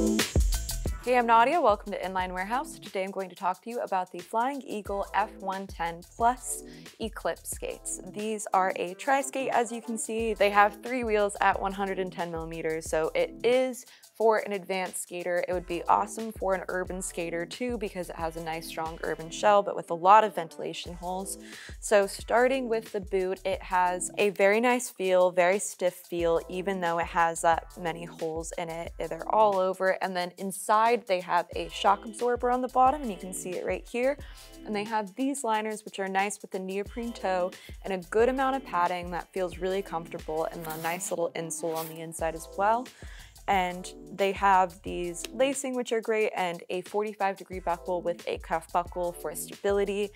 thank you Hey, I'm Nadia. Welcome to Inline Warehouse. Today I'm going to talk to you about the Flying Eagle F110 Plus Eclipse skates. These are a tri-skate, as you can see. They have three wheels at 110 millimeters, so it is for an advanced skater. It would be awesome for an urban skater too because it has a nice strong urban shell but with a lot of ventilation holes. So starting with the boot, it has a very nice feel, very stiff feel even though it has that many holes in it. They're all over and then inside they have a shock absorber on the bottom and you can see it right here. And they have these liners which are nice with the neoprene toe and a good amount of padding that feels really comfortable and a nice little insole on the inside as well and they have these lacing which are great and a 45 degree buckle with a cuff buckle for stability.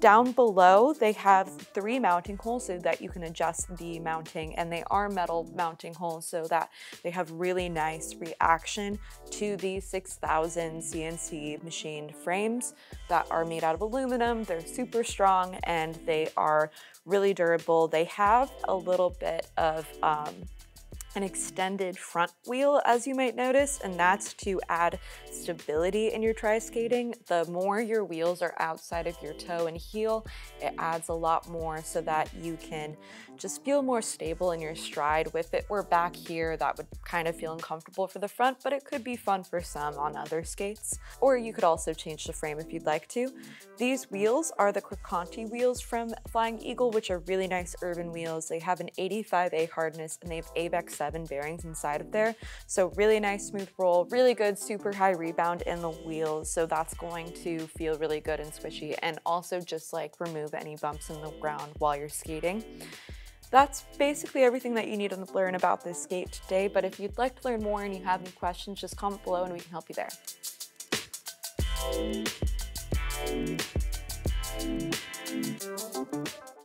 Down below they have three mounting holes so that you can adjust the mounting and they are metal mounting holes so that they have really nice reaction to the 6000 CNC machined frames that are made out of aluminum. They're super strong and they are really durable. They have a little bit of um, an extended front wheel, as you might notice, and that's to add stability in your tri-skating. The more your wheels are outside of your toe and heel, it adds a lot more so that you can just feel more stable in your stride. If it were back here, that would kind of feel uncomfortable for the front, but it could be fun for some on other skates. Or you could also change the frame if you'd like to. These wheels are the Quiconti wheels from Flying Eagle, which are really nice urban wheels. They have an 85A hardness and they have ABEC 7 bearings inside of there. So really nice smooth roll, really good super high rebound in the wheels. So that's going to feel really good and squishy and also just like remove any bumps in the ground while you're skating. That's basically everything that you need to learn about this skate today, but if you'd like to learn more and you have any questions, just comment below and we can help you there.